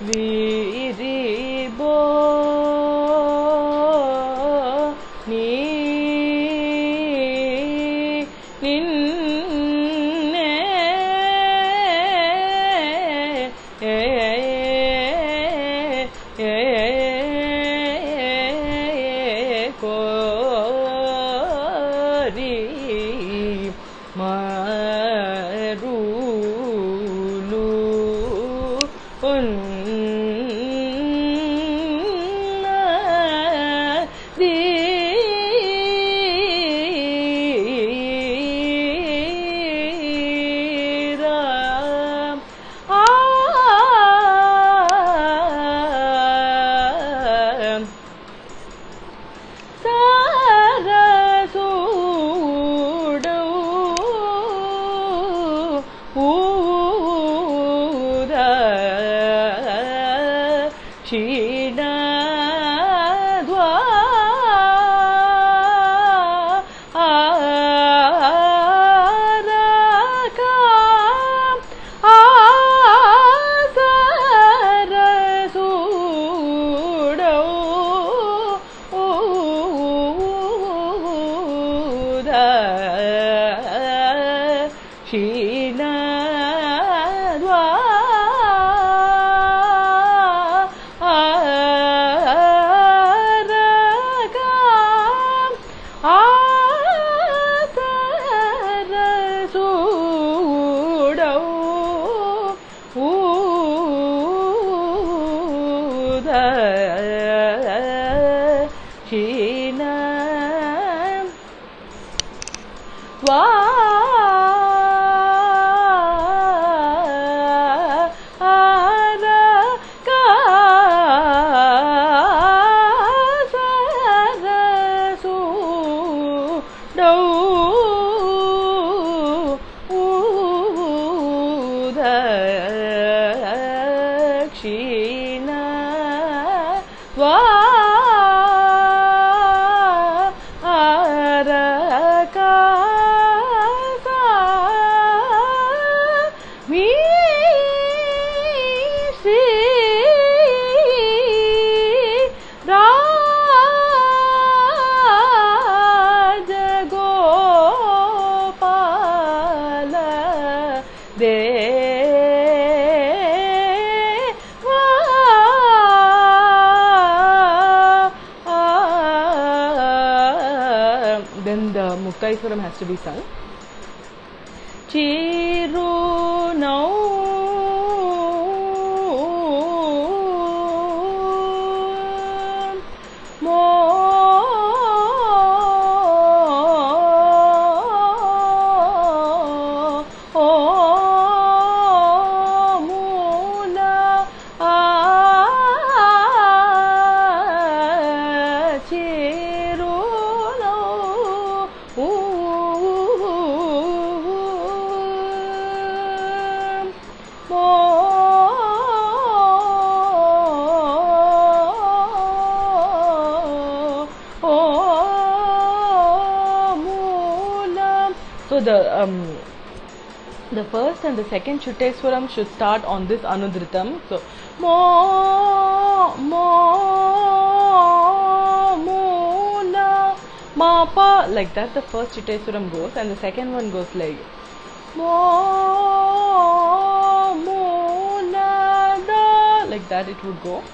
ನಿನ್ನೆ un क्षीणा she Sheena वा வா the has to be sung. Chiru So the um, the first and the second Chittaswaram should start on this Anudritam. So mo mo muna ma pa like that. The first Chittaswaram goes, and the second one goes like mo muna da like that. It would go.